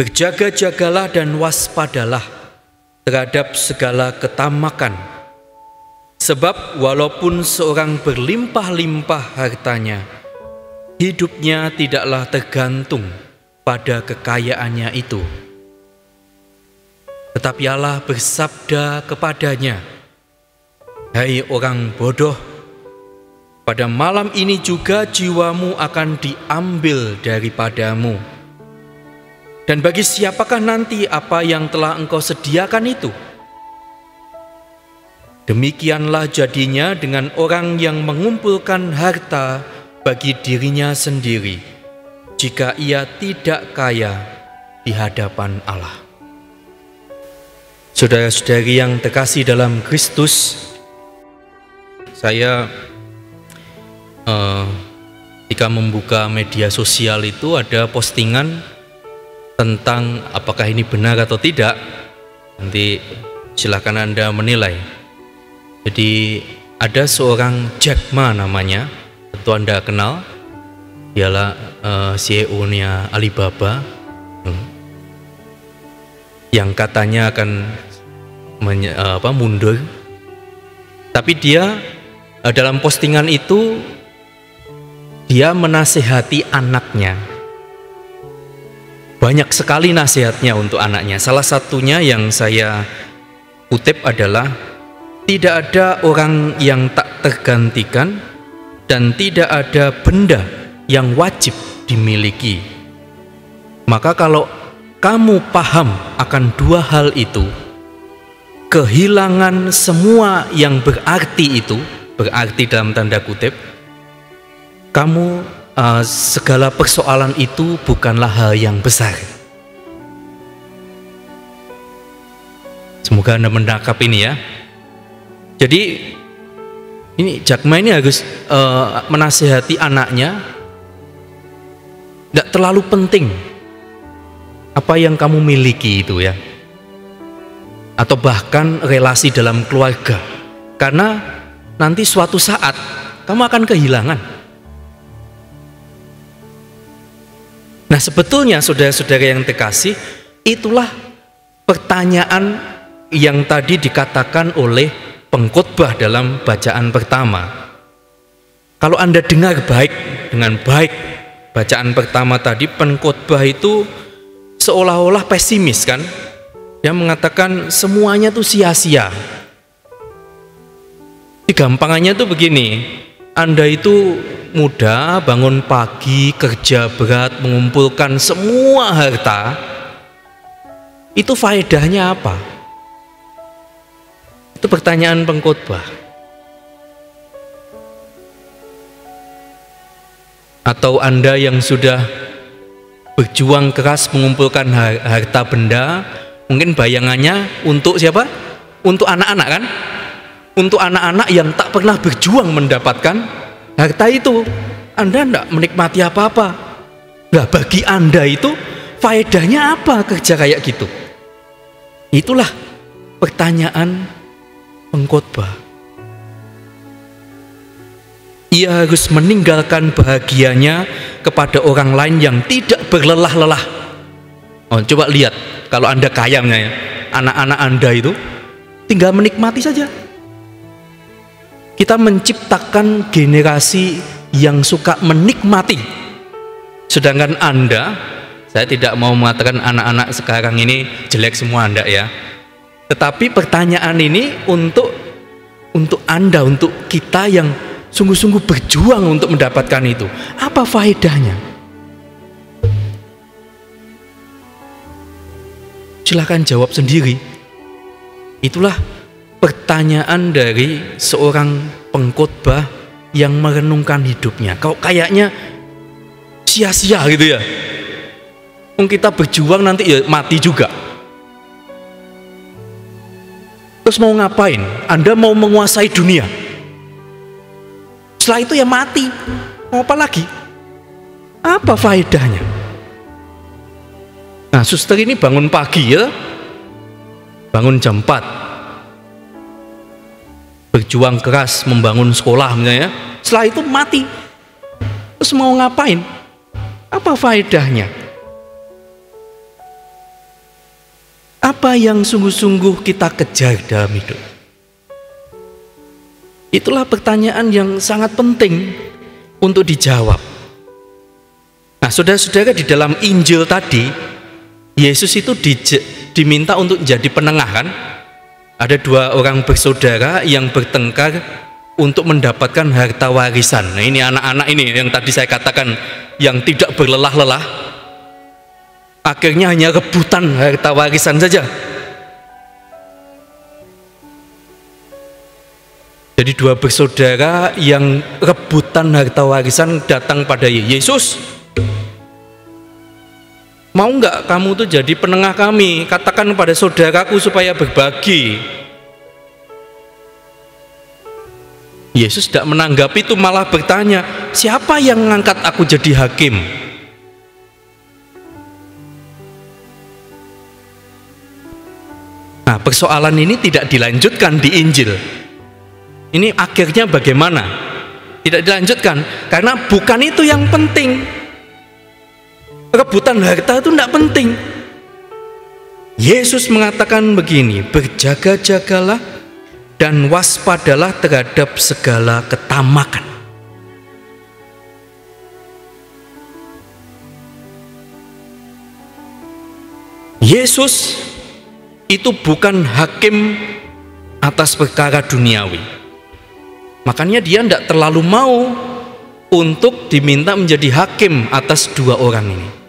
Berjaga-jagalah dan waspadalah terhadap segala ketamakan. Sebab walaupun seorang berlimpah-limpah hartanya, hidupnya tidaklah tergantung pada kekayaannya itu. Tetapi Allah bersabda kepadanya, Hai orang bodoh, pada malam ini juga jiwamu akan diambil daripadamu. Dan bagi siapakah nanti apa yang telah engkau sediakan itu? Demikianlah jadinya dengan orang yang mengumpulkan harta bagi dirinya sendiri, jika ia tidak kaya di hadapan Allah. Saudara-saudari yang terkasih dalam Kristus, saya uh, ketika membuka media sosial itu ada postingan tentang apakah ini benar atau tidak. Nanti silakan Anda menilai. Jadi ada seorang Jack Ma namanya, tentu Anda kenal, dialah uh, eh, CEO-nya Alibaba, hmm, yang katanya akan menye, uh, apa, mundur. Tapi dia uh, dalam postingan itu dia menasehati anaknya. Banyak sekali nasihatnya untuk anaknya. Salah satunya yang saya kutip adalah tidak ada orang yang tak tergantikan dan tidak ada benda yang wajib dimiliki. Maka kalau kamu paham akan dua hal itu, kehilangan semua yang berarti itu, berarti dalam tanda kutip, kamu uh, segala persoalan itu bukanlah hal yang besar. Semoga Anda menangkap ini ya. Jadi ini Jakma ini harus uh, menasehati anaknya tidak terlalu penting apa yang kamu miliki itu ya atau bahkan relasi dalam keluarga karena nanti suatu saat kamu akan kehilangan nah sebetulnya saudara-saudara yang terkasih itulah pertanyaan yang tadi dikatakan oleh pengkhotbah dalam bacaan pertama. Kalau Anda dengar baik dengan baik bacaan pertama tadi pengkhotbah itu seolah-olah pesimis kan? Dia mengatakan semuanya tuh sia-sia. Gampangannya tuh begini, Anda itu muda, bangun pagi, kerja berat, mengumpulkan semua harta, itu faedahnya apa? Itu pertanyaan pengkhotbah. Atau Anda yang sudah berjuang keras mengumpulkan harta benda, mungkin bayangannya untuk siapa? Untuk anak-anak kan? Untuk anak-anak yang tak pernah berjuang mendapatkan harta itu. Anda tidak menikmati apa-apa. Nah, bagi Anda itu faedahnya apa kerja kayak gitu? Itulah pertanyaan pengkhotbah. Ia harus meninggalkan bahagianya kepada orang lain yang tidak berlelah-lelah. Oh, coba lihat kalau Anda kaya ya, anak-anak Anda itu tinggal menikmati saja. Kita menciptakan generasi yang suka menikmati. Sedangkan Anda, saya tidak mau mengatakan anak-anak sekarang ini jelek semua Anda ya tetapi pertanyaan ini untuk untuk Anda, untuk kita yang sungguh-sungguh berjuang untuk mendapatkan itu. Apa faedahnya? Silahkan jawab sendiri. Itulah pertanyaan dari seorang pengkhotbah yang merenungkan hidupnya. Kau kayaknya sia-sia gitu ya. Kita berjuang nanti ya mati juga. Terus mau ngapain? Anda mau menguasai dunia. Setelah itu ya mati. Mau apa lagi? Apa faedahnya? Nah, suster ini bangun pagi ya. Bangun jam 4. Berjuang keras membangun sekolah misalnya. Setelah itu mati. Terus mau ngapain? Apa faedahnya? apa yang sungguh-sungguh kita kejar dalam hidup? Itulah pertanyaan yang sangat penting untuk dijawab. Nah, saudara-saudara di dalam Injil tadi, Yesus itu di, diminta untuk jadi penengah kan? Ada dua orang bersaudara yang bertengkar untuk mendapatkan harta warisan. Nah, ini anak-anak ini yang tadi saya katakan yang tidak berlelah-lelah. Akhirnya hanya rebutan harta warisan saja. Jadi dua bersaudara yang rebutan harta warisan datang pada Yesus. Mau nggak kamu tuh jadi penengah kami? Katakan pada saudaraku supaya berbagi. Yesus tidak menanggapi itu malah bertanya, siapa yang mengangkat aku jadi hakim? Nah, persoalan ini tidak dilanjutkan di Injil. Ini akhirnya bagaimana? Tidak dilanjutkan karena bukan itu yang penting. Rebutan harta itu tidak penting. Yesus mengatakan begini, berjaga-jagalah dan waspadalah terhadap segala ketamakan. Yesus itu bukan hakim atas perkara duniawi. Makanya dia tidak terlalu mau untuk diminta menjadi hakim atas dua orang ini.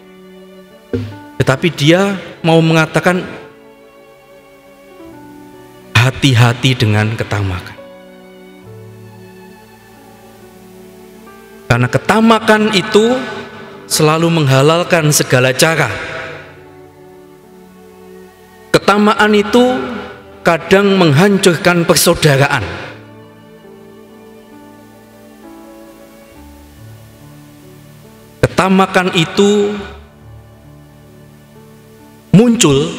Tetapi dia mau mengatakan hati-hati dengan ketamakan. Karena ketamakan itu selalu menghalalkan segala cara. Ketamaan itu kadang menghancurkan persaudaraan. Ketamakan itu muncul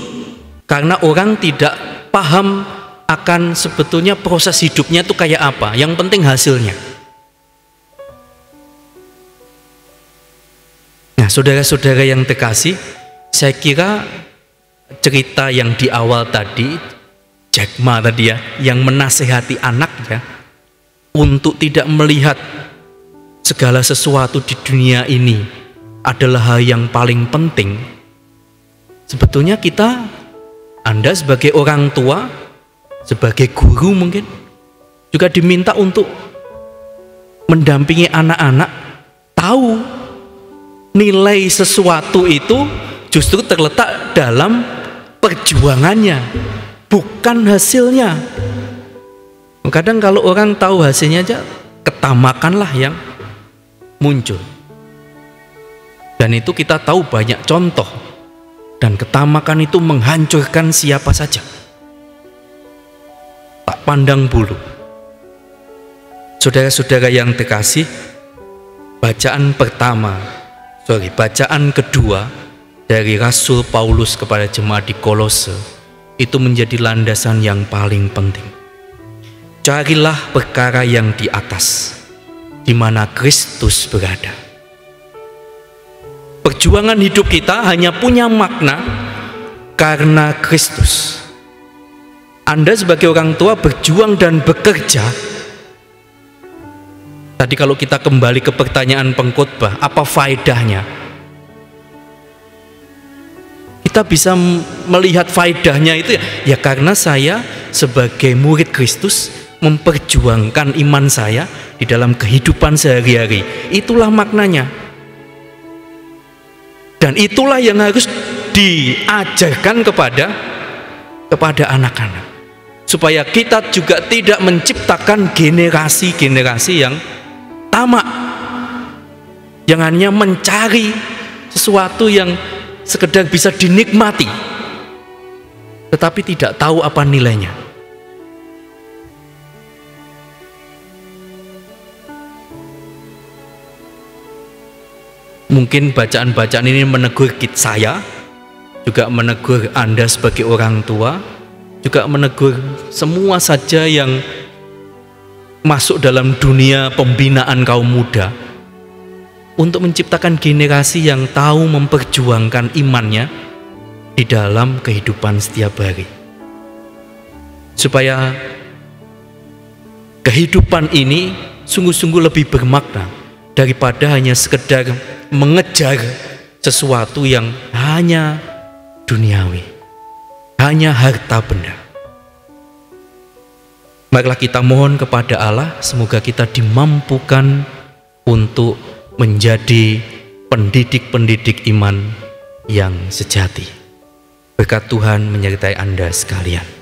karena orang tidak paham akan sebetulnya proses hidupnya itu kayak apa. Yang penting hasilnya. Nah, saudara-saudara yang terkasih, saya kira cerita yang di awal tadi, Jack Ma tadi ya, yang menasehati anaknya untuk tidak melihat segala sesuatu di dunia ini adalah hal yang paling penting, sebetulnya kita, Anda sebagai orang tua, sebagai guru mungkin, juga diminta untuk mendampingi anak-anak tahu nilai sesuatu itu justru terletak dalam perjuangannya, bukan hasilnya. Kadang kalau orang tahu hasilnya aja, ketamakanlah yang muncul. Dan itu kita tahu banyak contoh. Dan ketamakan itu menghancurkan siapa saja. Tak pandang bulu. Saudara-saudara yang terkasih, bacaan pertama, sorry, bacaan kedua dari Rasul Paulus kepada jemaat di Kolose itu menjadi landasan yang paling penting. Carilah perkara yang di atas, di mana Kristus berada. Perjuangan hidup kita hanya punya makna karena Kristus. Anda sebagai orang tua berjuang dan bekerja. Tadi kalau kita kembali ke pertanyaan pengkhotbah, apa faedahnya? Kita bisa melihat faedahnya itu ya, ya karena saya sebagai murid Kristus memperjuangkan iman saya di dalam kehidupan sehari-hari. Itulah maknanya. Dan itulah yang harus diajarkan kepada kepada anak-anak. Supaya kita juga tidak menciptakan generasi-generasi yang tamak. Yang hanya mencari sesuatu yang sekedar bisa dinikmati. Tetapi tidak tahu apa nilainya. Mungkin bacaan-bacaan ini menegur saya, juga menegur Anda sebagai orang tua, juga menegur semua saja yang masuk dalam dunia pembinaan kaum muda untuk menciptakan generasi yang tahu memperjuangkan imannya di dalam kehidupan setiap hari. Supaya kehidupan ini sungguh-sungguh lebih bermakna daripada hanya sekedar mengejar sesuatu yang hanya duniawi, hanya harta benda. Marilah kita mohon kepada Allah, semoga kita dimampukan untuk menjadi pendidik-pendidik iman yang sejati. Berkat Tuhan menyertai Anda sekalian.